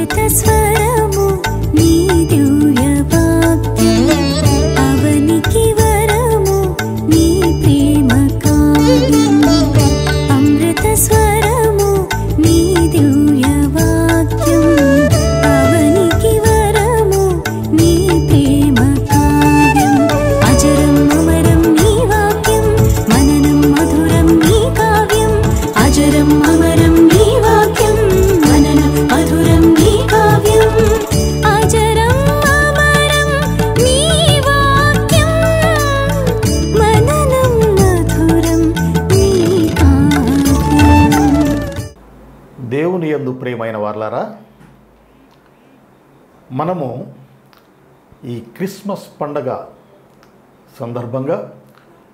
अमृतस्वरम् పండగ సందర్భంగా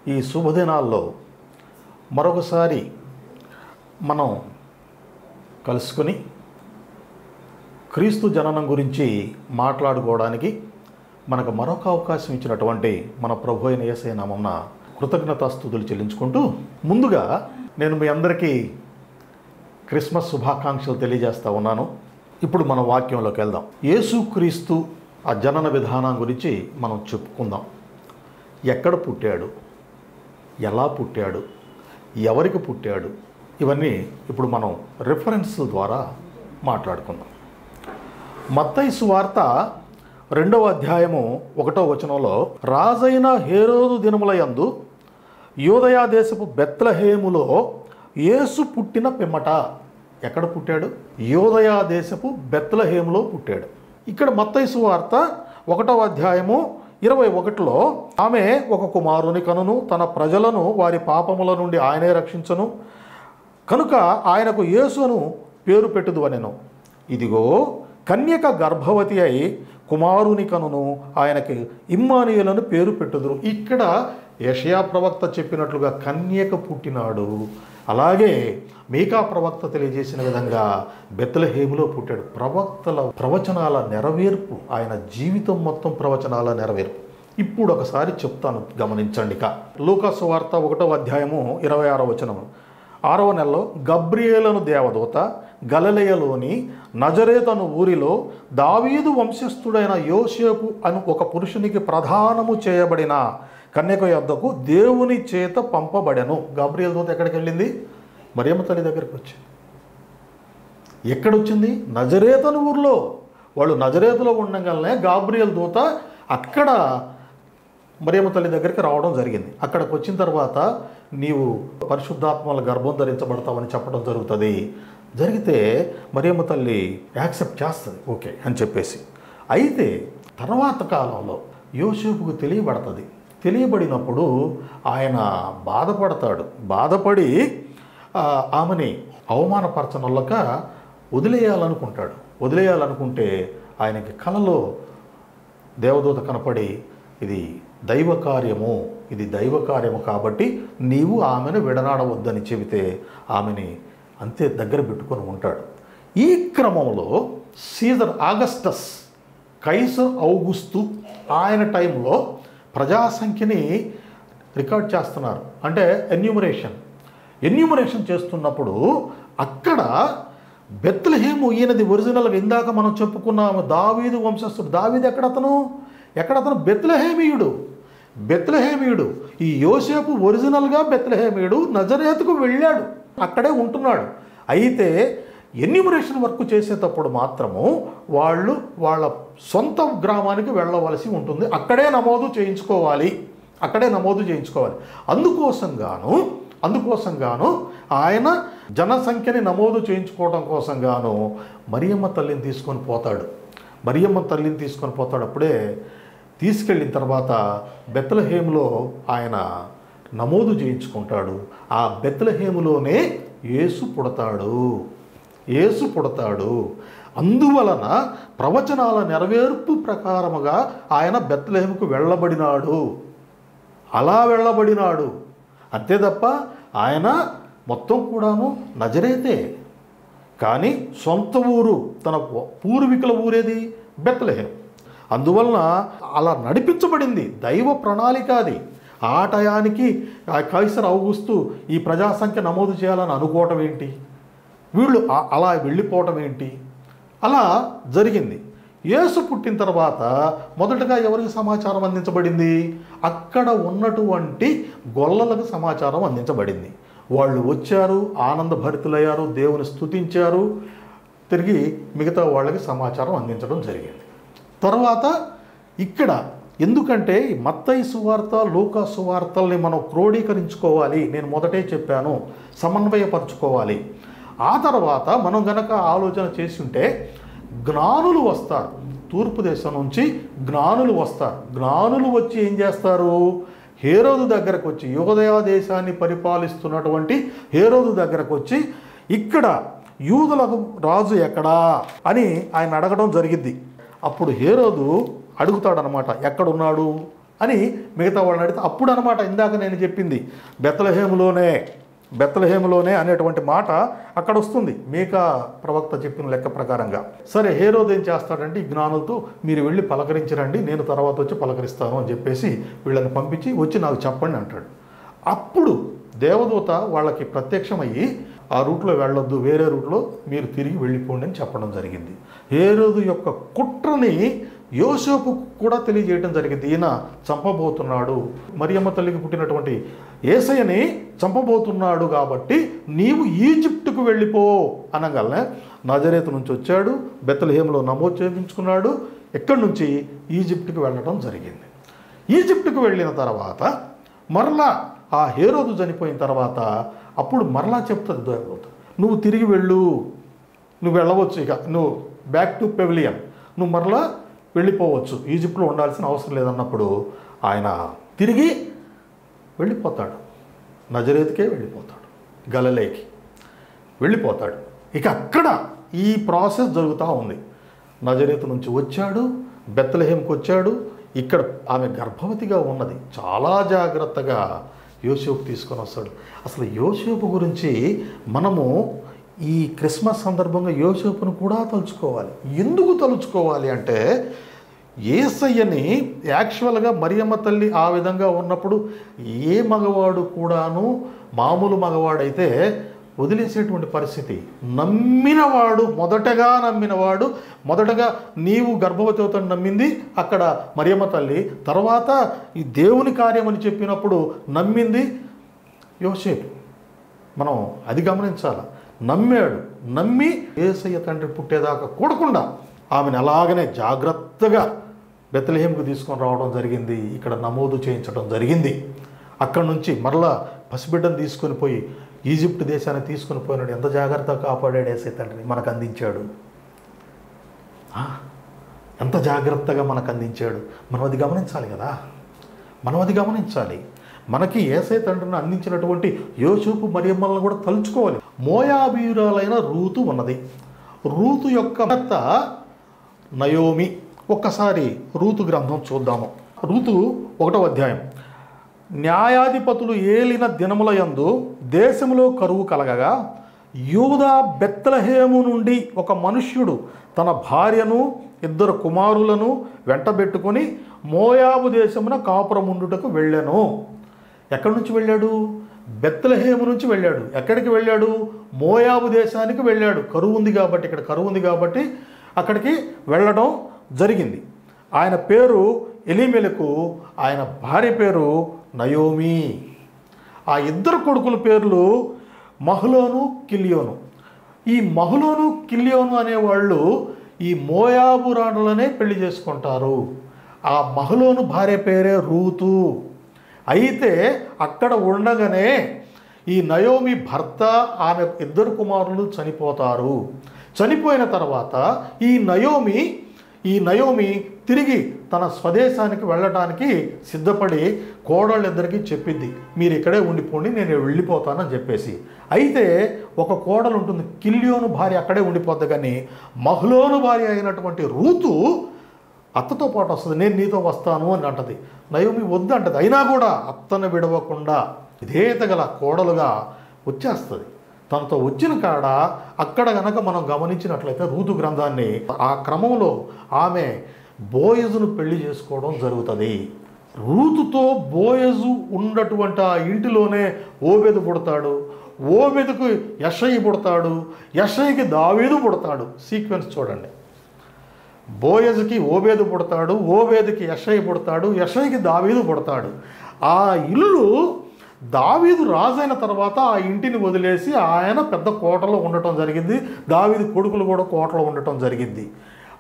ఈ శుభదినాల్లో మరొకసారి మనం కలుసుకొని క్రీస్తు జననం గురించి మాట్లాడుకోవడానికి మనకు మరొక అవకాశం ఇచ్చినటువంటి మన ప్రభు అయిన యేసయ్య నామమున కృతజ్ఞతాస్తుతులు చెల్లించుకుంటూ ముందుగా నేను మీ అందరికీ క్రిస్మస్ శుభాకాంక్షలు తెలియజేస్తూ ఉన్నాను. ఇప్పుడు మన వాక్యంలోకి వెళ్దాం. యేసుక్రీస్తు ఆ జనన విధానం గురించి మనం చెప్పుకుందాం. ఎక్కడ పుట్టాడు? ఎలా పుట్టాడు? ఎవరికి పుట్టాడు? ఇవన్నీ ఇప్పుడు మనం రిఫరెన్స్ ద్వారా మాట్లాడుకుందాం. మత్తైసు వార్త రెండవ అధ్యాయము ఒకటో వచనంలో రాజైన హేరోదు దినముల యందు దేశపు బెత్లహేములో యేసు పుట్టిన పిమ్మట ఎక్కడ పుట్టాడు? యోదయా దేశపు బెత్లహేములో పుట్టాడు. ఇక్కడ మత్తైసు వార్త ఒకటవ అధ్యాయము ఇరవై ఒకటిలో ఆమె ఒక కుమారుని కనును తన ప్రజలను వారి పాపముల నుండి ఆయనే రక్షించను. కనుక ఆయనకు యేసును పేరు పెట్టుదు అనెను. ఇదిగో కన్యక గర్భవతి అయి కుమారుని కనును ఆయనకి ఇమ్మానియులను పేరు పెట్టుదురు. ఇక్కడ యషయా ప్రవక్త చెప్పినట్లుగా కన్యక పుట్టినాడు. అలాగే మీకా ప్రవక్త తెలియజేసిన విధంగా బెత్తలహేములో పుట్టాడు. ప్రవక్తల ప్రవచనాల నెరవేర్పు ఆయన జీవితం మొత్తం ప్రవచనాల నెరవేర్పు. ఇప్పుడు ఒకసారి చెప్తాను గమనించండి ఇక. లూకాసు వార్త ఒకటో అధ్యాయము ఇరవై ఆరో వచనము. ఆరవ నెలలో గబ్రియేలను దేవదూత గలలయలోని నజరేతను ఊరిలో దావీదు వంశస్థుడైన యోసేపు అను ఒక పురుషునికి ప్రధానము చేయబడిన కన్యక యొద్దకు దేవుని చేత పంపబడెను. గబ్రియల్ దూత ఎక్కడికి వెళ్ళింది మరియమ్మ తల్లి దగ్గరికి వచ్చింది. ఎక్కడొచ్చింది? నజరేతను ఊర్లో. వాళ్ళు నజరేతలో ఉండగానే గాబ్రియల్ దూత అక్కడ మరియమ్మ తల్లి దగ్గరికి రావడం జరిగింది. అక్కడికి వచ్చిన తర్వాత నీవు పరిశుద్ధాత్మల గర్భం ధరించబడతావని చెప్పడం జరుగుతుంది. జరిగితే మరియమ్మ తల్లి యాక్సెప్ట్ చేస్తుంది. ఓకే అని చెప్పేసి. అయితే తర్వాత కాలంలో యోసేపుకు తెలియబడుతుంది. తెలియబడినప్పుడు ఆయన బాధపడతాడు. బాధపడి ఆమెని అవమానపరచనొల్లక వదిలేయాలనుకుంటాడు. వదిలేయాలనుకుంటే ఆయనకి కలలో దేవదూత కనపడి ఇది దైవ కార్యము ఇది దైవ కార్యము కాబట్టి నీవు ఆమెను విడనాడవద్దని చెబితే ఆమెని అంతే దగ్గర పెట్టుకొని ఉంటాడు. ఈ క్రమంలో సీజర్ ఆగస్టస్ కైసర్ ఔగుస్తు ఆయన టైంలో ప్రజాసంఖ్యని రికార్డ్ చేస్తున్నారు. అంటే ఎన్యూమరేషన్. ఎన్యూమరేషన్ చేస్తున్నప్పుడు అక్కడ బెత్లహేము ఈయనది ఒరిజినల్గా ఇందాక మనం చెప్పుకున్నాము దావీదు వంశస్థుడు. దావీదు ఎక్కడతను? ఎక్కడతను? బెత్లహేమీయుడు. బెత్లహేమీయుడు. ఈ యోసేపు ఒరిజినల్గా బెత్లహేమీయుడు నజరేతుకు వెళ్ళాడు. అక్కడే ఉంటున్నాడు. అయితే ఎన్యూమరేషన్ వర్క్ చేసేటప్పుడు మాత్రము వాళ్ళు వాళ్ళ సొంత గ్రామానికి వెళ్ళవలసి ఉంటుంది. అక్కడే నమోదు చేయించుకోవాలి. అక్కడే నమోదు చేయించుకోవాలి. అందుకోసం గాను అందుకోసం గాను ఆయన జనసంఖ్యని నమోదు చేయించుకోవడం కోసం గాను మరియమ్మ తల్లిని తీసుకొని పోతాడు. మరియమ్మ తల్లిని తీసుకొని పోతాడు. అప్పుడే తీసుకెళ్ళిన తర్వాత బెత్తలహేములో ఆయన నమోదు చేయించుకుంటాడు. ఆ బెత్తలహేములోనే యేసు పుడతాడు. యేసు పుడతాడు. అందువలన ప్రవచనాల నెరవేర్పు ప్రకారముగా ఆయన బెత్తలేముకు వెళ్ళబడినాడు. అలా వెళ్ళబడినాడు. అంతే తప్ప ఆయన మొత్తం కూడాను నజరేతే. కానీ సొంత ఊరు తన పూర్వీకుల ఊరేది బెత్తలేహం అందువలన అలా నడిపించబడింది దైవ ప్రణాళిక అది. ఆ టయానికి ఆ కైసర్ అవుగుస్తూ ఈ ప్రజాసంఖ్య నమోదు చేయాలని అనుకోవటం ఏంటి? వీళ్ళు అలా వెళ్ళిపోవటం ఏంటి? అలా జరిగింది. యేసు పుట్టిన తర్వాత మొదటగా ఎవరికి సమాచారం అందించబడింది? అక్కడ ఉన్నటువంటి గొల్లలకు సమాచారం అందించబడింది. వాళ్ళు వచ్చారు ఆనందభరితులయ్యారు దేవుని స్తుతించారు. తిరిగి మిగతా వాళ్ళకి సమాచారం అందించడం జరిగింది. తర్వాత ఇక్కడ ఎందుకంటే మత్తయి సువార్త లూకా సువార్తల్ని మనం క్రోడీకరించుకోవాలి. నేను మొదటే చెప్పాను సమన్వయపరచుకోవాలి. ఆ తర్వాత మనం గనక ఆలోచన చేస్తుంటే జ్ఞానులు వస్తారు. తూర్పు దేశం నుంచి జ్ఞానులు వస్తారు. జ్ఞానులు వచ్చి ఏం చేస్తారు? హేరోదు దగ్గరకు వచ్చి యోదయ దేశాన్ని పరిపాలిస్తున్నటువంటి హేరోదు దగ్గరకు వచ్చి ఇక్కడ యూదులకు రాజు ఎక్కడా అని ఆయన అడగడం జరిగింది అప్పుడు హేరోదు అడుగుతాడనమాట ఎక్కడున్నాడు అని మిగతా వాళ్ళని అడిగితే అప్పుడు అనమాట ఇందాక నేను చెప్పింది బెత్తలహేములోనే బెత్తలహేములోనే అనేటువంటి మాట అక్కడ వస్తుంది. మీకా ప్రవక్త చెప్పిన లెక్క ప్రకారంగా. సరే హేరోద్ ఏం చేస్తాడంటే జ్ఞానులతో మీరు వెళ్ళి పలకరించరండి నేను తర్వాత వచ్చి పలకరిస్తాను అని చెప్పేసి వీళ్ళని పంపించి వచ్చి నాకు చెప్పండి అంటాడు. అప్పుడు దేవదూత వాళ్ళకి ప్రత్యక్షమయ్యి ఆ రూట్లో వెళ్ళొద్దు వేరే రూట్లో మీరు తిరిగి వెళ్ళిపోండి అని చెప్పడం జరిగింది. హేరోదు యొక్క కుట్రని యోసేపు కూడా తెలియజేయడం జరిగింది. ఈయన చంపబోతున్నాడు. మరియమ్మ తల్లికి పుట్టినటువంటి ఏసయ్యని చంపబోతున్నాడు కాబట్టి నీవు ఈజిప్టుకు వెళ్ళిపో అనగానే నజరేతు నుంచి వచ్చాడు. బెత్తలహేమలో నమోదు చేయించుకున్నాడు. ఎక్కడి నుంచి? ఈజిప్టుకు వెళ్ళడం జరిగింది. ఈజిప్టుకు వెళ్ళిన తర్వాత మరలా ఆ హేరోదు చనిపోయిన తర్వాత అప్పుడు మరలా చెప్తుంది దేవదూత నువ్వు తిరిగి వెళ్ళు. నువ్వు వెళ్ళవచ్చు ఇక. నువ్వు బ్యాక్ టు పెవిలియన్ నువ్వు మరలా వెళ్ళిపోవచ్చు. ఈజిప్ట్లో ఉండాల్సిన అవసరం లేదన్నప్పుడు ఆయన తిరిగి వెళ్ళిపోతాడు. నజరేతికే వెళ్ళిపోతాడు. గలలేకి వెళ్ళిపోతాడు. ఇక అక్కడ ఈ ప్రాసెస్ జరుగుతూ ఉంది. నజరేతు నుంచి వచ్చాడు బెత్తలహేమ్కి వచ్చాడు. ఇక్కడ ఆమె గర్భవతిగా ఉన్నది. చాలా జాగ్రత్తగా యోసేపు తీసుకొని వస్తాడు. అసలు యోసేపు గురించి మనము ఈ క్రిస్మస్ సందర్భంగా యోసేపును కూడా తలుచుకోవాలి. ఎందుకు తలుచుకోవాలి అంటే ఏసయ్యని యాక్చువల్గా మరియమ్మ తల్లి ఆ విధంగా ఉన్నప్పుడు ఏ మగవాడు కూడాను మామూలు మగవాడైతే వదిలేసేటువంటి పరిస్థితి. నమ్మినవాడు మొదటగా నమ్మినవాడు మొదటగా నీవు గర్భవతి అవుతాను నమ్మింది అక్కడ మరియమ్మ తల్లి. తర్వాత ఈ దేవుని కార్యమని చెప్పినప్పుడు నమ్మింది యోసేపు. మనం అది గమనించాలి? నమ్మాడు. నమ్మి ఏసయ్య తండ్రి పుట్టేదాకా కూడకుండా ఆమెను అలాగనే జాగ్రత్తగా బెత్తలహేమ్కి తీసుకొని రావడం జరిగింది. ఇక్కడ నమోదు చేయించడం జరిగింది. అక్కడి నుంచి మరలా పసిబిడ్డను తీసుకొని పోయి ఈజిప్ట్ దేశాన్ని తీసుకొని పోయినాడు. ఎంత జాగ్రత్తగా కాపాడాడు ఏసై తండ్రి మనకు అందించాడు. ఎంత జాగ్రత్తగా మనకు అందించాడు? మనం అది గమనించాలి కదా. మనం అది గమనించాలి. మనకి ఏసై తండ్రిని అందించినటువంటి యోచూపు మరియమ్మలను కూడా తలుచుకోవాలి. మోయాబీరాలైన రూతు ఉన్నది. రూతు యొక్క భర్త నయోమి. ఒక్కసారి రూతు గ్రంథం చూద్దాము. రూతు ఒకటో అధ్యాయం. న్యాయాధిపతులు ఏలిన దినముల యందు దేశంలో కరువు కలగగా యూదా బెత్తలహేము నుండి ఒక మనుష్యుడు తన భార్యను ఇద్దరు కుమారులను వెంటబెట్టుకొని మోయాబు దేశమున కాపురముండుటకు వెళ్ళాను. ఎక్కడి నుంచి వెళ్ళాడు? బెత్తలహేము నుంచి వెళ్ళాడు. ఎక్కడికి వెళ్ళాడు? మోయాబు దేశానికి వెళ్ళాడు. కరువు ఉంది కాబట్టి ఇక్కడ కరువు ఉంది కాబట్టి అక్కడికి వెళ్ళడం జరిగింది. ఆయన పేరు ఎలిమెలకు ఆయన భార్య పేరు నయోమి. ఆ ఇద్దరు కొడుకుల పేర్లు మహులోను కిలియోను. ఈ మహులోను కిలియోను అనేవాళ్ళు ఈ మోయాబు రాణులనే పెళ్ళి చేసుకుంటారు. ఆ మహులోను భార్య పేరే రూతు. అయితే అక్కడ ఉండగానే ఈ నయోమి భర్త ఆమె ఇద్దరు కుమారులు చనిపోతారు. చనిపోయిన తర్వాత ఈ నయోమి ఈ నయోమి తిరిగి తన స్వదేశానికి వెళ్ళడానికి సిద్ధపడి కోడళ్ళిద్దరికీ చెప్పింది మీరు ఇక్కడే ఉండిపోండి నేను వెళ్ళిపోతానని చెప్పేసి. అయితే ఒక కోడలు ఉంటుంది కిల్యోను భార్య అక్కడే ఉండిపోద్ది కానీ మహ్లోను భార్య అయినటువంటి రూతు అత్తతో పాటు వస్తుంది నేను నీతో వస్తాను అని అంటది. నయోమి వద్దు అంటది. అయినా కూడా అత్తను విడవకుండా విధేయత గల కోడలుగా వచ్చేస్తుంది. తనతో వచ్చిన కాడ అక్కడ గనక మనం గమనించినట్లయితే రూతు గ్రంథాన్ని ఆ క్రమంలో ఆమె బోయజును పెళ్ళి చేసుకోవడం జరుగుతుంది. రూతుతో బోయజు ఉన్నటువంటి ఆ ఇంటిలోనే ఓబెదు పుడతాడు. ఓబెదుకు యషయి పుడతాడు. యషయికి దావేదు పుడతాడు. సీక్వెన్స్ చూడండి. బోయజుకి ఓబేదు పుడతాడు ఓబేదుకి యషయ్య పుడతాడు యషయ్యకి దావీదు పుడతాడు. ఆ ఇల్లు దావీదు రాజైన తర్వాత ఆ ఇంటిని వదిలేసి ఆయన పెద్ద కోటలో ఉండటం జరిగింది. దావీదు కొడుకులు కూడా కోటలో ఉండటం జరిగింది.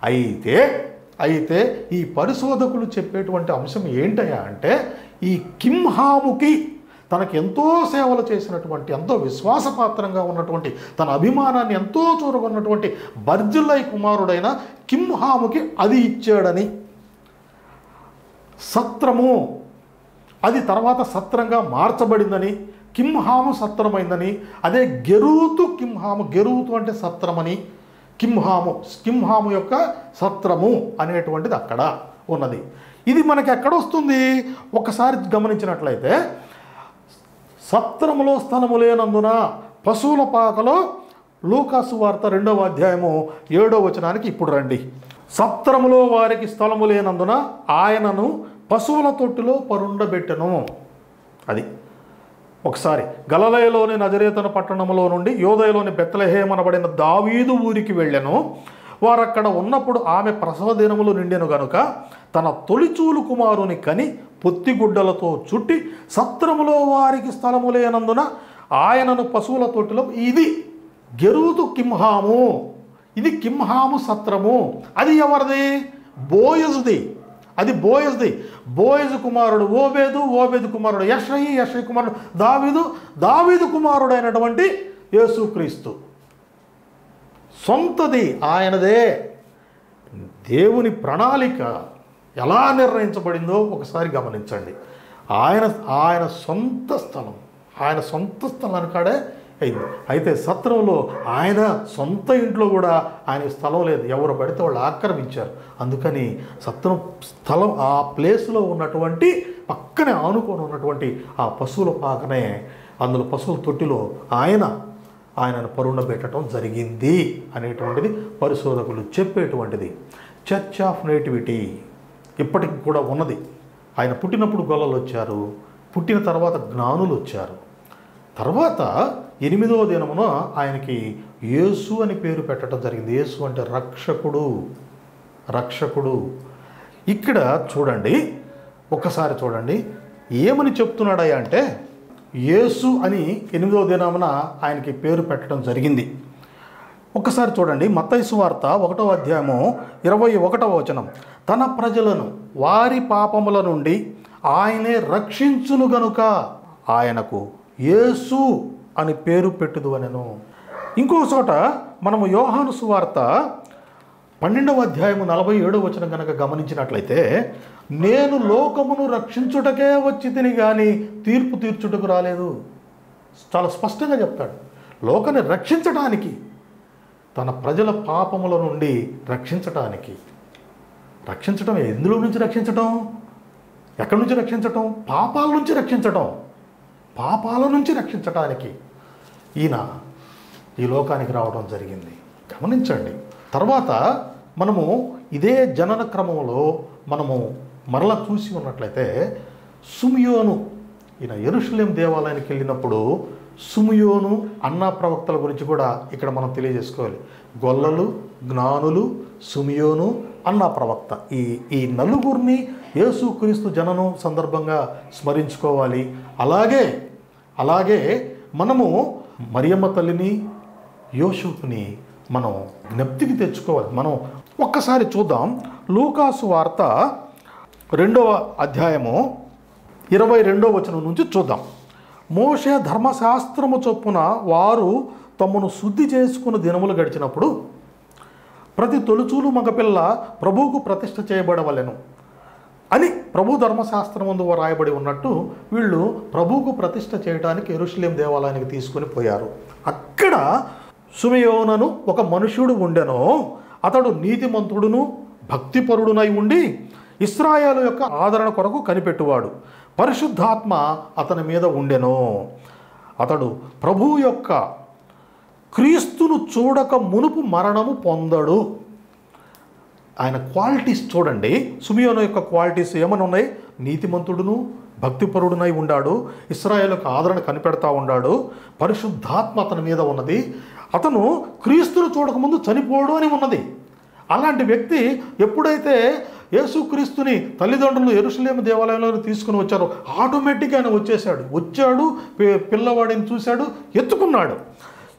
అయితే అయితే ఈ పరిశోధకులు చెప్పేటువంటి అంశం ఏంటయ్యా అంటే ఈ కింహాముకి తనకు ఎంతో సేవలు చేసినటువంటి ఎంతో విశ్వాసపాత్రంగా ఉన్నటువంటి తన అభిమానాన్ని ఎంతో చూరగొన్నటువంటి బర్జిల్లై కుమారుడైన కింహాముకి అది ఇచ్చాడని. సత్రము అది తర్వాత సత్రంగా మార్చబడిందని కింహాము సత్రమైందని అదే గెరూతు కింహాము గెరూతు అంటే సత్రమని కింహాము కింహాము యొక్క సత్రము అనేటువంటిది అక్కడ ఉన్నది. ఇది మనకి ఎక్కడ వస్తుంది? ఒకసారి గమనించినట్లయితే సత్రములో స్థలము లేనందున పశువుల పాకలో లూకాసు వార్త రెండవ అధ్యాయము ఏడవ వచనానికి ఇప్పుడు రండి. సత్రములో వారికి స్థలము లేనందున ఆయనను పశువుల తొట్టిలో పరుండబెట్టెను. అది ఒకసారి గలలయలోని నజరేతన పట్టణంలో నుండి యోదయలోని బెత్తలహేమనబడిన దావీదు ఊరికి వెళ్ళాను. వారక్కడ ఉన్నప్పుడు ఆమె ప్రసవ దినములు నిండెను గనుక తన తొలిచూలు కుమారుని కని పొత్తిగుడ్డలతో చుట్టి సత్రములో వారికి స్థలము లేనందున ఆయనను పశువుల తొట్టిలో ఇది గెరువుతు కింహాము ఇది కింహాము సత్రము. అది ఎవరిది? బోయజుది. అది బోయజ్ది. బోయజ్ కుమారుడు ఓబేదు ఓబేదు కుమారుడు యషయి యషయి కుమారుడు దావీదు దావీదు కుమారుడైనటువంటి యేసుక్రీస్తు. సొంతది ఆయనదే. దేవుని ప్రణాళిక ఎలా నిర్ణయించబడిందో ఒకసారి గమనించండి. ఆయన ఆయన సొంత స్థలం ఆయన సొంత స్థలాన్ని కాడే అయింది. అయితే సత్రంలో ఆయన సొంత ఇంట్లో కూడా ఆయన స్థలం లేదు. ఎవరు పడితే వాళ్ళు ఆక్రమించారు. అందుకని సత్రం స్థలం ఆ ప్లేస్లో ఉన్నటువంటి పక్కనే ఆనుకొని ఉన్నటువంటి ఆ పశువుల పాకనే అందులో పశువుల తొట్టిలో ఆయన ఆయనను పరుణబెట్టడం పెట్టడం జరిగింది అనేటువంటిది పరిశోధకులు చెప్పేటువంటిది. చర్చ్ ఆఫ్ నేటివిటీ ఇప్పటికి కూడా ఉన్నది. ఆయన పుట్టినప్పుడు గొల్లలు వచ్చారు పుట్టిన తర్వాత జ్ఞానులు వచ్చారు. తర్వాత ఎనిమిదవ దినమున ఆయనకి యేసు అని పేరు పెట్టడం జరిగింది. యేసు అంటే రక్షకుడు రక్షకుడు. ఇక్కడ చూడండి ఒక్కసారి చూడండి ఏమని చెప్తున్నాడయ్యా అంటే యేసు అని ఎనిమిదవ దినమున ఆయనకి పేరు పెట్టడం జరిగింది. ఒక్కసారి చూడండి మత్తైసు వార్త ఒకటో అధ్యాయము ఇరవై ఒకటవ వచనం. తన ప్రజలను వారి పాపముల నుండి ఆయనే రక్షించును గనుక ఆయనకు యేసు అని పేరు పెట్టుదు అనెను. ఇంకో చోట మనము యోహాను సువార్త పన్నెండవ అధ్యాయము నలభై ఏడవ వచనం కనుక గమనించినట్లయితే నేను లోకమును రక్షించుటకే వచ్చి తిని కానీ తీర్పు తీర్చుటకు రాలేదు. చాలా స్పష్టంగా చెప్తాడు. లోకాన్ని రక్షించటానికి తన ప్రజల పాపముల నుండి రక్షించటానికి. రక్షించటం ఎందులో నుంచి రక్షించటం? ఎక్కడి నుంచి రక్షించటం? పాపాల నుంచి రక్షించటం. పాపాల నుంచి రక్షించటానికి. ఈయన ఈ లోకానికి రావడం జరిగింది. గమనించండి. తర్వాత మనము ఇదే జనన క్రమంలో మనము మరలా చూసి ఉన్నట్లయితే సుమియోను ఈయన ఎరుషులేం దేవాలయానికి వెళ్ళినప్పుడు సుమియోను అన్నా ప్రవక్తల గురించి కూడా ఇక్కడ మనం తెలియజేసుకోవాలి. గొల్లలు జ్ఞానులు సుమియోను అన్నా ప్రవక్త. ఈ ఈ నలుగురిని యేసుక్రీస్తు జననం సందర్భంగా స్మరించుకోవాలి. అలాగే అలాగే మనము మరియమ్మ తల్లిని యోషుని మనం జ్ఞప్తికి తెచ్చుకోవాలి. మనం ఒక్కసారి చూద్దాం. లూకాసు వార్త రెండవ అధ్యాయము ఇరవై రెండవ వచనం నుంచి చూద్దాం. మోషే ధర్మశాస్త్రము చొప్పున వారు తమను శుద్ధి చేసుకున్న దినములు గడిచినప్పుడు ప్రతి తొలుచూలు మగపిల్ల ప్రభువుకు ప్రతిష్ఠ చేయబడవలెను. అని ప్రభు ధర్మశాస్త్రమందు రాయబడి ఉన్నట్టు వీళ్ళు ప్రభువుకు ప్రతిష్ఠ చేయడానికి ఎరుషులేం దేవాలయానికి తీసుకొని పోయారు. అక్కడ సుమయోనను ఒక మనుష్యుడు ఉండెను. అతడు నీతిమంతుడును భక్తిపరుడునై ఉండి ఇస్రాయేలు యొక్క ఆదరణ కొరకు కనిపెట్టువాడు. పరిశుద్ధాత్మ అతని మీద ఉండెను. అతడు ప్రభు యొక్క క్రీస్తును చూడక మునుపు మరణము పొందడు. ఆయన క్వాలిటీస్ చూడండి. సుమియోను యొక్క క్వాలిటీస్ ఏమని ఉన్నాయి? నీతిమంతుడును భక్తిపరుడునై ఉండాడు. ఇస్రాయేల్కు ఆదరణ కనిపెడతా ఉన్నాడు పరిశుద్ధాత్మ అతని మీద ఉన్నది. అతను క్రీస్తును చూడకముందు చనిపోడు అని ఉన్నది. అలాంటి వ్యక్తి ఎప్పుడైతే యేసుక్రీస్తుని తల్లిదండ్రులు ఎరుసలేము దేవాలయంలో తీసుకుని వచ్చారు. ఆటోమేటిక్గా ఆయన వచ్చేసాడు వచ్చాడు పిల్లవాడిని చూశాడు ఎత్తుకున్నాడు.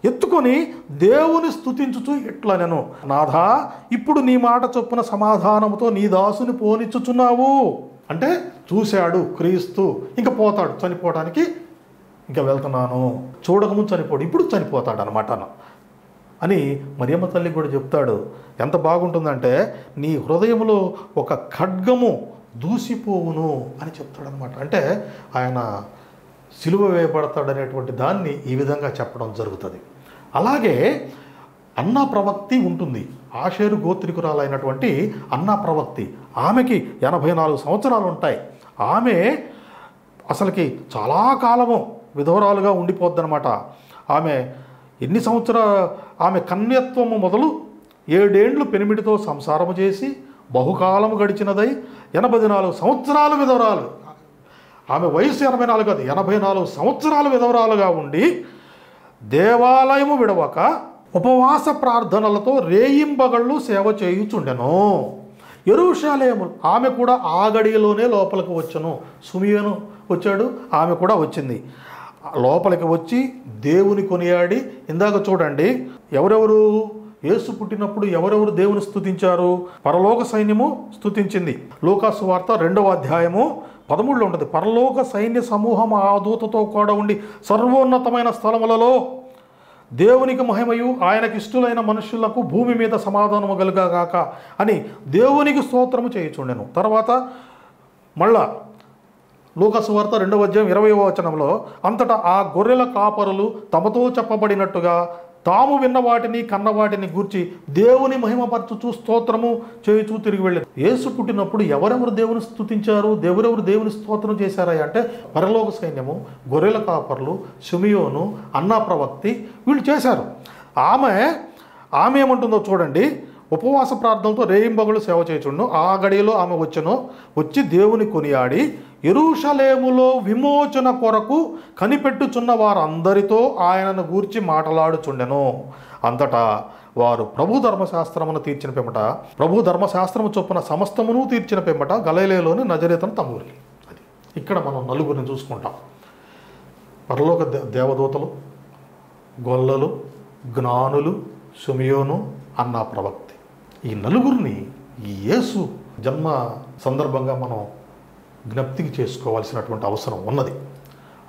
ఎత్తుకొని దేవుని స్థుతించుచు ఇట్లా నేను నాథా ఇప్పుడు నీ మాట చొప్పున సమాధానముతో నీ దాసుని పోనిచ్చుచున్నావు. అంటే చూశాడు క్రీస్తు ఇంకా పోతాడు. చనిపోవడానికి ఇంకా వెళ్తున్నాను. చూడకముందు చనిపోడు. ఇప్పుడు చనిపోతాడు అనమాట అని మరియమ్మ తల్లి కూడా చెప్తాడు. ఎంత బాగుంటుందంటే నీ హృదయంలో ఒక ఖడ్గము దూసిపోవును అని చెప్తాడనమాట అంటే ఆయన సిలువ వేయబడతాడనేటువంటి దాన్ని ఈ విధంగా చెప్పడం జరుగుతుంది. అలాగే అన్నా ప్రవక్తి ఉంటుంది. ఆషేరు గోత్రికురాలైనటువంటి అన్నా ప్రవక్తి. ఆమెకి ఎనభై నాలుగు సంవత్సరాలు ఉంటాయి. ఆమె అసలుకి చాలా కాలము విధవరాలుగా ఉండిపోద్దనమాట ఆమె ఎన్ని సంవత్సర ఆమె కన్యత్వము మొదలు ఏడేండ్లు పెనిమిటితో సంసారము చేసి బహుకాలము గడిచినదై ఎనభై నాలుగు సంవత్సరాలు విధవరాలు. ఆమె వయసు ఎనభై నాలుగు కాదు ఎనభై నాలుగు సంవత్సరాలు విధవరాలుగా ఉండి దేవాలయము విడవక ఉపవాస ప్రార్థనలతో రేయింబగళ్ళు సేవ చేయుచుండెను. ఎరుషాలేము ఆమె కూడా ఆ గడియలోనే లోపలికి వచ్చను. సుమియను వచ్చాడు ఆమె కూడా వచ్చింది. లోపలికి వచ్చి దేవుని కొనియాడి ఇందాక చూడండి ఎవరెవరు యేసు పుట్టినప్పుడు ఎవరెవరు దేవుని స్థుతించారు పరలోక సైన్యము స్థుతించింది లోకాసు వార్త రెండవ అధ్యాయము పదమూడులో ఉంటుంది. పరలోక సైన్య సమూహం ఆ దూతతో కూడా ఉండి సర్వోన్నతమైన స్థలములలో దేవునికి మహిమయు ఆయనకి ఇష్టలైన మనుషులకు భూమి మీద సమాధానము కలుగాగాక అని దేవునికి స్తోత్రము చేయుచుండెను. తర్వాత మళ్ళా లూకసు వార్త రెండవ అధ్యాయం ఇరవై వచనంలో అంతటా ఆ గొర్రెల కాపరులు తమతో చెప్పబడినట్టుగా తాము విన్న వాటిని కన్న వాటిని గూర్చి దేవుని మహిమపరచుచూ స్తోత్రము చేయుచూ తిరిగి వెళ్ళారు యేసు పుట్టినప్పుడు ఎవరెవరు దేవుని స్థుతించారు దేవురెవరు దేవుని స్తోత్రం చేశారా అంటే పరలోక సైన్యము గొర్రెల కాపర్లు షుమియోను అన్నా ప్రవక్తి వీళ్ళు చేశారు. ఆమె ఆమె ఏమంటుందో చూడండి. ఉపవాస ప్రార్థనలతో రేయింబగులు సేవ చేయుచుండు. ఆ గడియలో ఆమె వచ్చను వచ్చి దేవుని కొనియాడి ఎరుషలేములో విమోచన కొరకు కనిపెట్టుచున్న వారందరితో ఆయనను గూర్చి మాట్లాడుచుండెను. అంతటా వారు ప్రభు ధర్మశాస్త్రమును తీర్చిన పిమ్మట ప్రభు ధర్మశాస్త్రము చొప్పున సమస్తమును తీర్చిన పిమ్మట గలైలేలోని నజరేతను తమూరి అది ఇక్కడ మనం నలుగురిని చూసుకుంటాం. పరలోక దేవదూతలు గొల్లలు జ్ఞానులు సుమియోను అన్న ప్రవక్తి. ఈ నలుగురిని యేసు జన్మ సందర్భంగా మనం జ్ఞప్తికి చేసుకోవాల్సినటువంటి అవసరం ఉన్నది.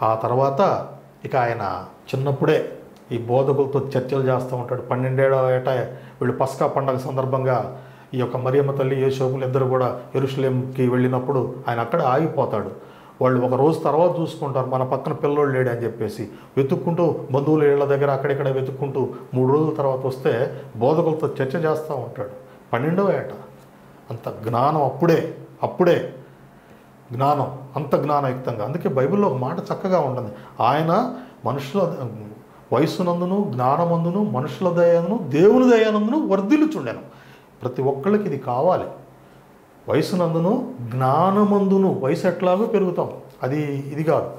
ఆ తర్వాత ఇక ఆయన చిన్నప్పుడే ఈ బోధకులతో చర్చలు చేస్తూ ఉంటాడు. పన్నెండేడవ ఏట వీళ్ళు పస్కా పండగ సందర్భంగా ఈ యొక్క మరియమ్మ తల్లి యేసోకులు ఇద్దరు కూడా ఎరుషులేంకి వెళ్ళినప్పుడు ఆయన అక్కడ ఆగిపోతాడు. వాళ్ళు ఒక రోజు తర్వాత చూసుకుంటారు మన పక్కన పిల్లోడు లేడు అని చెప్పేసి. వెతుక్కుంటూ బంధువుల ఇళ్ళ దగ్గర అక్కడిక్కడ వెతుక్కుంటూ మూడు రోజుల తర్వాత వస్తే బోధకులతో చర్చ చేస్తూ ఉంటాడు. పన్నెండవ ఏట. అంత జ్ఞానం అప్పుడే అప్పుడే జ్ఞానం అంత జ్ఞానయుక్తంగా. అందుకే బైబిల్లో ఒక మాట చక్కగా ఉంటుంది. ఆయన మనుషుల వయస్సునందును జ్ఞానమందును మనుషుల దయను దేవుని దయానందును వర్ధిల్లుచుండెను. ప్రతి ఒక్కళ్ళకి ఇది కావాలి. వయసునందును జ్ఞానమందును వయసు ఎట్లాగో పెరుగుతాం. అది ఇది కాదు.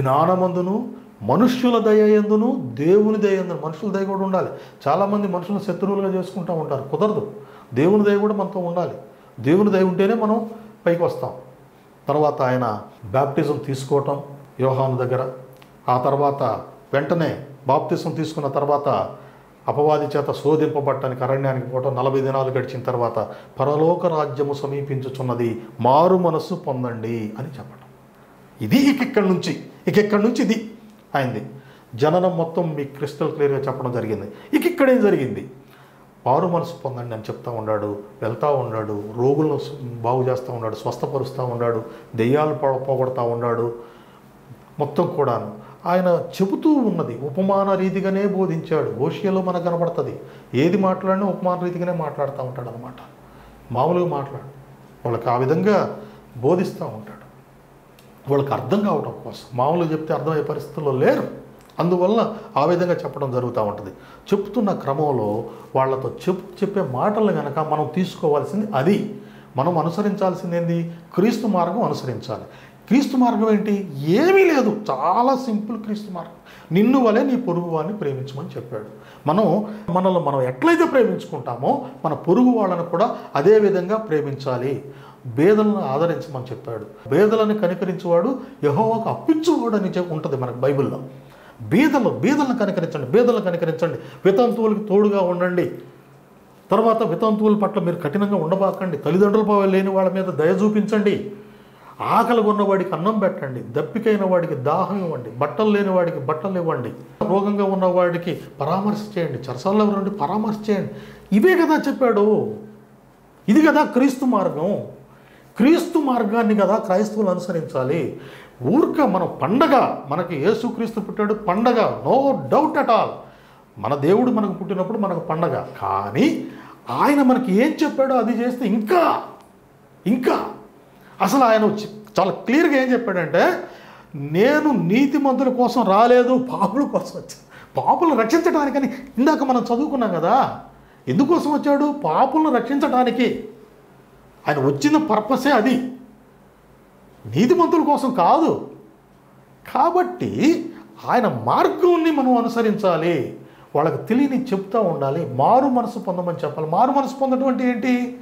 జ్ఞానమందును మనుష్యుల దయందును దేవుని దయందును మనుషుల దయ కూడా ఉండాలి. చాలామంది మనుషులను శత్రువులుగా చేసుకుంటూ ఉంటారు. కుదరదు. దేవుని దయ కూడా మనతో ఉండాలి. దేవుని దయ ఉంటేనే మనం పైకి వస్తాం. తర్వాత ఆయన బ్యాప్టిజం తీసుకోవటం యోహాను దగ్గర. ఆ తర్వాత వెంటనే బాప్తిజం తీసుకున్న తర్వాత అపవాది చేత శోధింపబట్టడానికి అరణ్యానికి పోవటం నలభై దినాలు గడిచిన తర్వాత పరలోక రాజ్యము సమీపించుచున్నది మారు మనస్సు పొందండి అని చెప్పడం ఇది ఇక ఇక్కడి నుంచి? ఇక ఇక్కడి నుంచి ఇది? అయింది. జననం మొత్తం మీకు క్రిస్టల్ క్లియర్గా చెప్పడం జరిగింది. ఇక ఇక్కడేం జరిగింది? మారు మనసు పొందండి అని చెప్తా ఉన్నాడు వెళ్తూ ఉన్నాడు రోగులను బాగు చేస్తూ ఉన్నాడు స్వస్థపరుస్తూ ఉన్నాడు దెయ్యాలు పోగొడతా ఉన్నాడు మొత్తం కూడాను. ఆయన చెబుతూ ఉన్నది ఉపమాన రీతిగానే బోధించాడు. ఓషియాలో మనకు కనబడుతుంది. ఏది మాట్లాడినా ఉపమాన రీతిగానే మాట్లాడుతూ ఉంటాడు అనమాట మామూలుగా మాట్లాడు. వాళ్ళకి ఆ విధంగా బోధిస్తూ ఉంటాడు. వాళ్ళకి అర్థం కావడం కోసం. మామూలుగా చెప్తే అర్థమయ్యే పరిస్థితుల్లో లేరు. అందువల్ల ఆ విధంగా చెప్పడం జరుగుతూ ఉంటుంది. చెప్తున్న క్రమంలో వాళ్ళతో చెప్ చెప్పే మాటలు కనుక మనం తీసుకోవాల్సింది అది. మనం అనుసరించాల్సింది ఏంది? క్రీస్తు మార్గం అనుసరించాలి. క్రీస్తు మార్గం ఏంటి? ఏమీ లేదు. చాలా సింపుల్ క్రీస్తు మార్గం. నిన్ను వలె నీ పొరుగు వాడిని ప్రేమించమని చెప్పాడు. మనం మనల్ని మనం ఎట్లయితే ప్రేమించుకుంటామో మన పొరుగు వాళ్ళను కూడా అదే విధంగా ప్రేమించాలి. బేదలను ఆదరించమని చెప్పాడు. బేదలను కనికరించేవాడు యహోవాకు అప్పించువాడు అని ఉంటుంది మనకు బైబిల్లో. బీదలు బీదలను కనికరించండి బీదలను కనికరించండి. వితంతువులకు తోడుగా ఉండండి. తర్వాత వితంతువుల పట్ల మీరు కఠినంగా ఉండబాకండి. తల్లిదండ్రుల లేని వాళ్ళ మీద దయ చూపించండి. ఆకలి ఉన్నవాడికి అన్నం పెట్టండి. దప్పికైన వాడికి దాహం ఇవ్వండి. బట్టలు లేని వాడికి బట్టలు ఇవ్వండి. రోగంగా ఉన్నవాడికి పరామర్శ చేయండి. చరసాల్లో ఎవరండి పరామర్శ చేయండి. ఇవే కదా చెప్పాడు. ఇది కదా క్రీస్తు మార్గం. క్రీస్తు మార్గాన్ని కదా క్రైస్తవులు అనుసరించాలి. ఊరిక మనం పండగ మనకి యేసుక్రీస్తు పుట్టాడు పండగ నో డౌట్ అట్ ఆల్. మన దేవుడు మనకు పుట్టినప్పుడు మనకు పండగ. కానీ ఆయన మనకి ఏం చెప్పాడో అది చేస్తే ఇంకా ఇంకా. అసలు ఆయన వచ్చి చాలా క్లియర్గా ఏం చెప్పాడంటే నేను నీతిమంతుల కోసం రాలేదు పాపుల కోసం వచ్చాను పాపులను రక్షించడానికని ఇందాక మనం చదువుకున్నాం కదా ఎందుకోసం వచ్చాడు? పాపులను రక్షించడానికి ఆయన వచ్చిన పర్పసే అది. నీతిమంతుల కోసం కాదు. కాబట్టి ఆయన మార్గాన్ని మనం అనుసరించాలి. వాళ్ళకి తెలియని చెప్తూ ఉండాలి. మారు మనసు పొందమని చెప్పాలి. మారు మనసు పొందడం అంటే ఏంటి?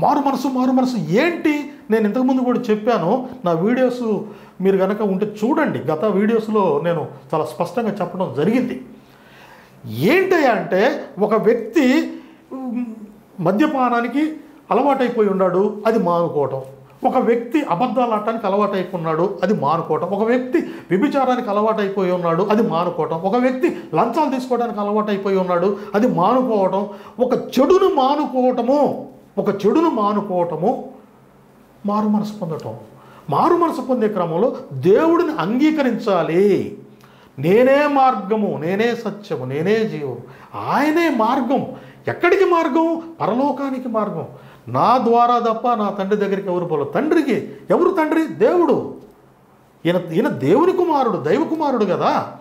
మారు మనసు మారు మనసు ఏంటి? నేను ఇంతకుముందు కూడా చెప్పాను. నా వీడియోస్ మీరు కనుక ఉంటే చూడండి. గత వీడియోస్లో నేను చాలా స్పష్టంగా చెప్పడం జరిగింది. ఏంటయ్యా అంటే ఒక వ్యక్తి మద్యపానానికి అలవాటైపోయి ఉన్నాడు అది మానుకోవటం. ఒక వ్యక్తి అబద్ధాలు ఆడటానికి అయిపోన్నాడు అది మానుకోవటం. ఒక వ్యక్తి వ్యభిచారానికి అలవాటైపోయి ఉన్నాడు అది మానుకోవటం. ఒక వ్యక్తి లంచాలు తీసుకోవడానికి అలవాటైపోయి ఉన్నాడు అది మానుకోవటం. ఒక చెడును మానుకోవటము ఒక చెడును మానుకోవటము మారు మనసు పొందటం. మారు మనసు పొందే క్రమంలో దేవుడిని అంగీకరించాలి. నేనే మార్గము నేనే సత్యము నేనే జీవము. ఆయనే మార్గం. ఎక్కడికి మార్గం? పరలోకానికి మార్గం. నా ద్వారా తప్ప నా తండ్రి దగ్గరికి ఎవరు పోలేదు తండ్రికి ఎవరు తండ్రి? దేవుడు. ఈయన ఈయన దేవుని కుమారుడు దైవ కుమారుడు కదా.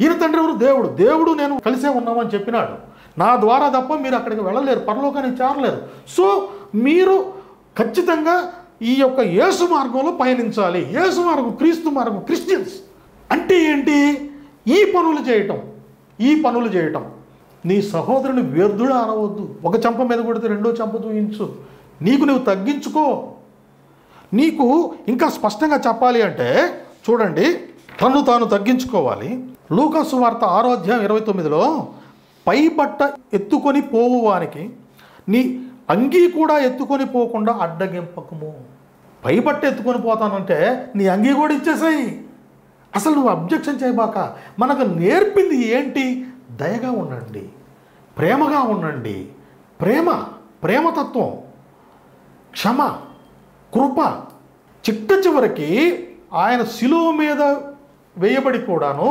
ఈయన తండ్రి ఎవరు? దేవుడు. దేవుడు నేను కలిసే ఉన్నామని చెప్పినాడు. నా ద్వారా తప్ప మీరు అక్కడికి వెళ్ళలేరు పరలోకానికి చేరలేరు. సో మీరు ఖచ్చితంగా ఈ యొక్క యేసు మార్గంలో పయనించాలి. యేసు మార్గం క్రీస్తు మార్గం క్రిస్టియన్స్. అంటే ఏంటి? ఈ పనులు చేయటం. ఈ పనులు చేయటం. నీ సహోదరుని వ్యర్థుడు అనవద్దు ఒక చెంప మీద కొడితే రెండో చెంప చూయించు నీకు నువ్వు తగ్గించుకో. నీకు ఇంకా స్పష్టంగా చెప్పాలి అంటే చూడండి తను తాను తగ్గించుకోవాలి. లూకాసు వార్త ఆరోధ్యం ఇరవై తొమ్మిదిలో పై బట్ట ఎత్తుకొని పోవు వానికి నీ అంగీ కూడా ఎత్తుకొని పోకుండా అడ్డగింపకము. పై బట్ట ఎత్తుకొని పోతానంటే నీ అంగీ కూడా ఇచ్చేసాయి. అసలు నువ్వు అబ్జెక్షన్ చేయబాక మనకు నేర్పింది ఏంటి? దయగా ఉండండి. ప్రేమగా ఉండండి. ప్రేమ ప్రేమతత్వం క్షమ కృప చిట్ట చివరికి ఆయన శిలువ మీద వేయబడి కూడాను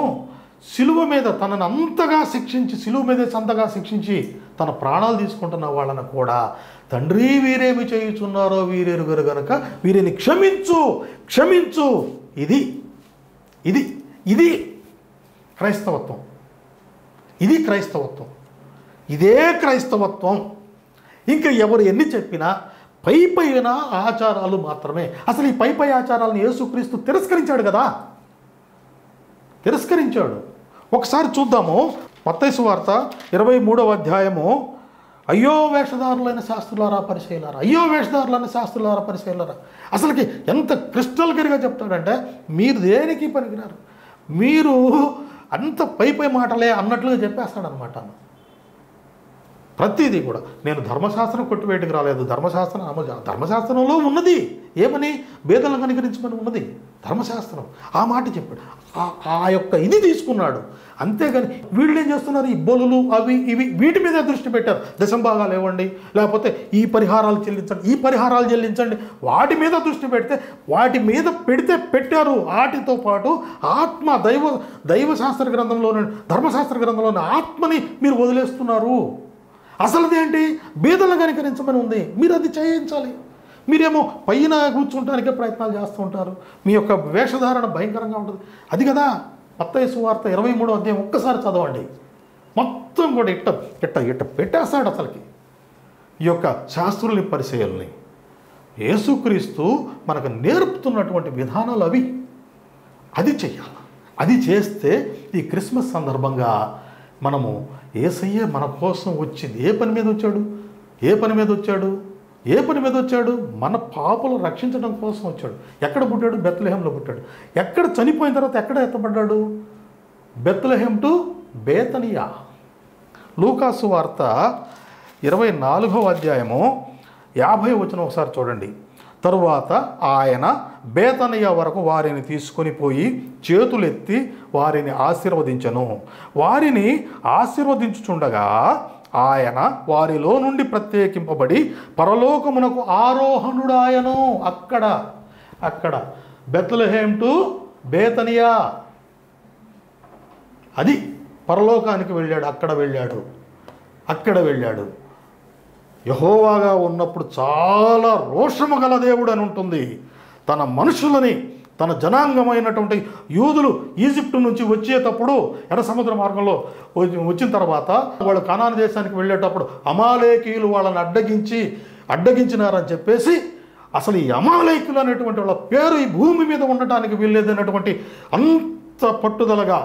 శిలువ మీద తనను అంతగా శిక్షించి శిలువ మీద సంతగా శిక్షించి తన ప్రాణాలు తీసుకుంటున్న వాళ్ళను కూడా తండ్రి వీరేమి చేయుచున్నారో వీరెరుగరు గనక వీరిని క్షమించు క్షమించు. ఇది ఇది ఇది క్రైస్తవత్వం. ఇది క్రైస్తవత్వం. ఇదే క్రైస్తవత్వం. ఇంకా ఎవరు ఎన్ని చెప్పినా పై పైన ఆచారాలు మాత్రమే. అసలు ఈ పై పై ఆచారాలను యేసుక్రీస్తు తిరస్కరించాడు కదా? తిరస్కరించాడు. ఒకసారి చూద్దాము. మత్తైసు వార్త ఇరవై మూడవ అధ్యాయము. అయ్యో వేషధారులైన శాస్త్రులారా పరిశీలారా? అయ్యో వేషధారులైన శాస్త్రులారా పరిశీలారా? అసలుకి ఎంత క్రిస్టల్ గరిగా చెప్తాడంటే మీరు దేనికి పనికిరారు? మీరు అంత పై పై మాటలే అన్నట్లుగా చెప్పేస్తాడనమాట ప్రతిదీ కూడా. నేను ధర్మశాస్త్రం కొట్టివేయటికి రాలేదు. ధర్మశాస్త్రం అమలు ధర్మశాస్త్రంలో ఉన్నది. ఏమని? భేదలను కనికరించమని ఉన్నది. ధర్మశాస్త్రం. ఆ మాట చెప్పాడు. ఆ- ఆ యొక్క ఇది తీసుకున్నాడు. అంతేగాని వీళ్ళు ఏం చేస్తున్నారు? ఈ బొలులు అవి ఇవి వీటి మీద దృష్టి పెట్టారు. దశంభాగాలు ఇవ్వండి లేకపోతే ఈ పరిహారాలు చెల్లించండి ఈ పరిహారాలు చెల్లించండి. వాటి మీద దృష్టి పెడితే వాటి మీద పెడితే పెట్టారు. వాటితో పాటు ఆత్మ దైవ దైవశాస్త్ర గ్రంథంలోని ధర్మశాస్త్ర గ్రంథంలోని ఆత్మని మీరు వదిలేస్తున్నారు. అసలుదేంటి? బీదలను కనికరించమని ఉంది. మీరు అది చేయించాలి. మీరేమో పైన కూర్చుంటానికే ప్రయత్నాలు చేస్తూ ఉంటారు. మీ యొక్క వేషధారణ భయంకరంగా ఉంటుంది. అది కదా? మత్తయి సువార్త ఇరవై మూడో అధ్యాయం ఒక్కసారి చదవండి. మొత్తం కూడా ఇట్ట ఇట్ట ఇట్ట పెట్టేస్తాడు అసలుకి. ఈ యొక్క శాస్త్రుల్ని పరిచయల్ని. యేసుక్రీస్తు మనకు నేర్పుతున్నటువంటి విధానాలు అవి. అది చెయ్యాలి? అది చేస్తే ఈ క్రిస్మస్ సందర్భంగా మనము ఏసయ్యే మన కోసం వచ్చింది. ఏ పని మీద వచ్చాడు? ఏ పని మీద వచ్చాడు? ఏ పని మీద వచ్చాడు? మన పాపలు రక్షించడం కోసం వచ్చాడు. ఎక్కడ పుట్టాడు? బెత్తలహేంలో పుట్టాడు. ఎక్కడ చనిపోయిన తర్వాత ఎక్కడ ఎత్తబడ్డాడు? బెత్తలహేం టు బేతనియా. లూకాసు వార్త ఇరవై నాలుగవ అధ్యాయము యాభై వచ్చిన ఒకసారి చూడండి. తరువాత ఆయన బేతనయ్య వరకు వారిని తీసుకొని పోయి చేతులెత్తి వారిని ఆశీర్వదించను. వారిని ఆశీర్వదించుచుండగా ఆయన వారిలో నుండి ప్రత్యేకింపబడి పరలోకమునకు ఆరోహణుడాయను. అక్కడ అక్కడ. Bethlehem to Bethany. అది పరలోకానికి వెళ్ళాడు అక్కడ వెళ్ళాడు అక్కడ వెళ్ళాడు. యహోవాగా ఉన్నప్పుడు చాలా రోషము గల దేవుడు అని ఉంటుంది. తన మనుషులని తన జనాంగమైనటువంటి యూదులు ఈజిప్టు నుంచి వచ్చేటప్పుడు ఎర్ర సముద్ర మార్గంలో వచ్చిన తర్వాత వాళ్ళు కనాన దేశానికి వెళ్ళేటప్పుడు అమాలేకీయులు వాళ్ళని అడ్డగించి అడ్డగించినారని చెప్పేసి అసలు ఈ అమాలేకులు అనేటువంటి వాళ్ళ పేరు ఈ భూమి మీద ఉండటానికి వీల్లేదనేటువంటి అంత పట్టుదలగా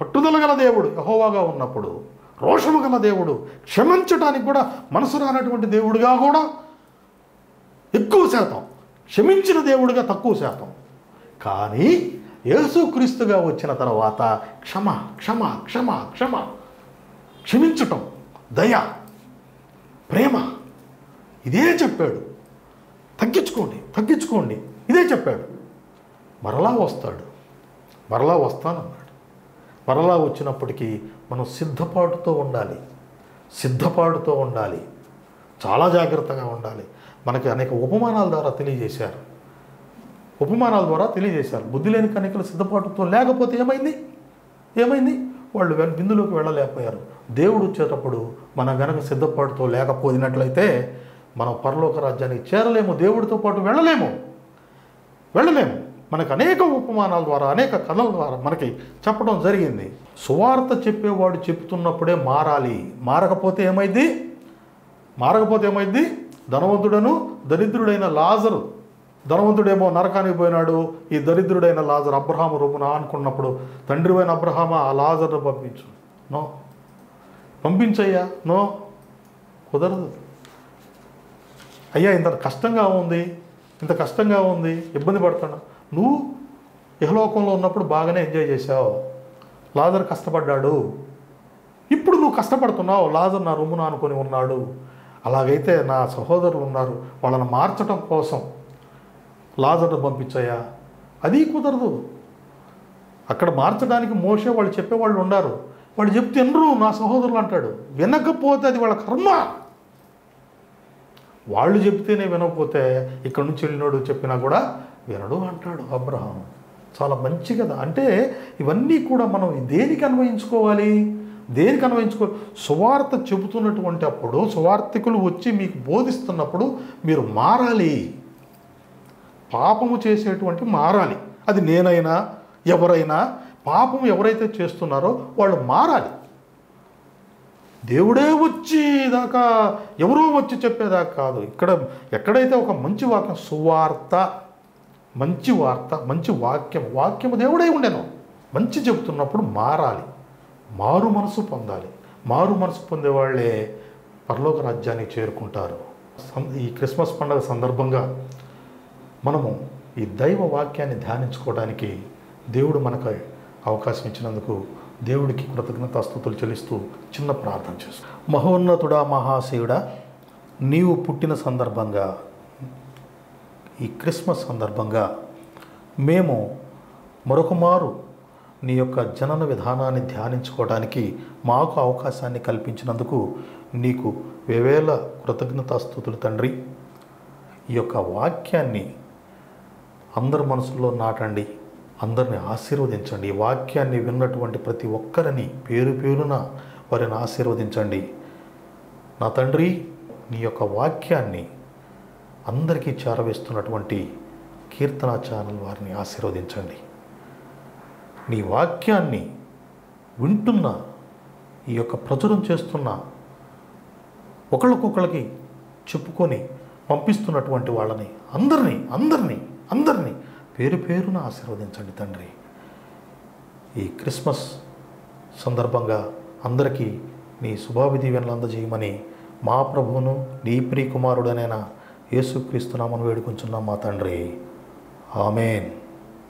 పట్టుదల గల దేవుడు యహోవాగా ఉన్నప్పుడు రోషము గల దేవుడు క్షమించటానికి కూడా మనసు రానటువంటి దేవుడిగా కూడా ఎక్కువ శాతం క్షమించిన దేవుడిగా తక్కువ శాతం. కానీ యేసుక్రీస్తుగా వచ్చిన తర్వాత క్షమ క్షమ క్షమ క్షమ క్షమించటం దయ ప్రేమ ఇదే చెప్పాడు. తగ్గించుకోండి తగ్గించుకోండి ఇదే చెప్పాడు. మరలా వస్తాడు మరలా వస్తానన్నాడు. మరలా వచ్చినప్పటికీ మనం సిద్ధపాటుతో ఉండాలి సిద్ధపాటుతో ఉండాలి చాలా జాగ్రత్తగా ఉండాలి. మనకి అనేక ఉపమానాల ద్వారా తెలియజేశారు. ఉపమానాల ద్వారా తెలియజేశారు. బుద్ధి లేని కనికలు సిద్ధపాటుతో లేకపోతే ఏమైంది? ఏమైంది? వాళ్ళు వెన్ బిందులోకి వెళ్ళలేకపోయారు. దేవుడు వచ్చేటప్పుడు మన వెనక సిద్ధపాటుతో లేకపోయినట్లయితే మనం పరలోక రాజ్యానికి చేరలేము దేవుడితో పాటు వెళ్ళలేము. వెళ్ళలేము. మనకు అనేక ఉపమానాల ద్వారా అనేక కథల ద్వారా మనకి చెప్పడం జరిగింది. సువార్త చెప్పేవాడు చెప్తున్నప్పుడే మారాలి. మారకపోతే ఏమైంది? మారకపోతే ఏమైంది? ధనవంతుడను దరిద్రుడైన లాజరు ధనవంతుడేమో నరకానికి పోయినాడు. ఈ దరిద్రుడైన లాజర్ అబ్రహాము రూపున అనుకున్నప్పుడు తండ్రి అయిన అబ్రహామ ఆ లాజర్ను పంపించు. నో. పంపించయ్యా. నో. కుదరదు. అయ్యా ఇంత కష్టంగా ఉంది. ఇంత కష్టంగా ఉంది. ఇబ్బంది పడుతున్నా నువ్వు ఇహలోకంలో ఉన్నప్పుడు బాగానే ఎంజాయ్ చేసావు లాజర్ కష్టపడ్డాడు. ఇప్పుడు నువ్వు కష్టపడుతున్నావు. లాజర్ నా రూమున అనుకొని ఉన్నాడు. అలాగైతే నా సహోదరులు ఉన్నారు. వాళ్ళని మార్చడం కోసం లాజర్ను పంపించాయా అది కుదరదు. అక్కడ మార్చడానికి మోసే వాళ్ళు చెప్పేవాళ్ళు ఉన్నారు. వాళ్ళు చెప్తే ఎన్నరు నా సహోదరులు అంటాడు వినకపోతే అది వాళ్ళ కర్మ. వాళ్ళు చెప్తేనే వినకపోతే ఇక్కడ నుంచి వెళ్ళినోడు చెప్పినా కూడా వినడు అంటాడు అబ్రహాం చాలా మంచి కదా అంటే ఇవన్నీ కూడా మనం దేనికి అన్వయించుకోవాలి? దేనికి అన్వయించుకో? సువార్త చెబుతున్నటువంటి అప్పుడు సువార్థికులు వచ్చి మీకు బోధిస్తున్నప్పుడు మీరు మారాలి. పాపము చేసేటువంటి మారాలి. అది నేనైనా ఎవరైనా పాపం ఎవరైతే చేస్తున్నారో వాళ్ళు మారాలి. దేవుడే వచ్చి దాకా ఎవరో వచ్చి చెప్పేదాకా కాదు. ఇక్కడ ఎక్కడైతే ఒక మంచి వాక్యం సువార్త మంచి వార్త మంచి వాక్యం వాక్యము దేవుడే ఉండేను. మంచి చెబుతున్నప్పుడు మారాలి. మారు మనసు పొందాలి. మారు మనసు పొందేవాళ్ళే పరలోక రాజ్యానికి చేరుకుంటారు. ఈ క్రిస్మస్ పండుగ సందర్భంగా మనము ఈ దైవ వాక్యాన్ని ధ్యానించుకోవడానికి దేవుడు మనకు అవకాశం ఇచ్చినందుకు దేవుడికి కృతజ్ఞత స్థుతులు చెల్లిస్తూ చిన్న ప్రార్థన చేస్తాం. మహోన్నతుడా మహాశివుడా నీవు పుట్టిన సందర్భంగా ఈ క్రిస్మస్ సందర్భంగా మేము మరొకమారు నీ యొక్క జనన విధానాన్ని ధ్యానించుకోవడానికి మాకు అవకాశాన్ని కల్పించినందుకు నీకు వేవేల కృతజ్ఞతాస్తుతులు తండ్రి. ఈ యొక్క వాక్యాన్ని అందరి మనసులో నాటండి అందరిని ఆశీర్వదించండి. ఈ వాక్యాన్ని విన్నటువంటి ప్రతి ఒక్కరిని పేరు పేరున వారిని ఆశీర్వదించండి. నా తండ్రి నీ యొక్క వాక్యాన్ని అందరికీ చేరవేస్తున్నటువంటి కీర్తన ఛానల్ వారిని ఆశీర్వదించండి. నీ వాక్యాన్ని వింటున్న ఈ యొక్క ప్రచురం చేస్తున్న ఒకళ్ళకొకళ్ళకి చెప్పుకొని పంపిస్తున్నటువంటి వాళ్ళని అందరినీ అందరినీ అందరినీ పేరు పేరున ఆశీర్వదించండి తండ్రి. ఈ క్రిస్మస్ సందర్భంగా అందరికీ నీ శుభావి దీవెనలు అందజేయమని మా ప్రభువును నీ ప్రియ కుమారుడనైన యేసుక్రీస్తునామను వేడుకుంటున్నాం మా తండ్రి. ఆమెన్.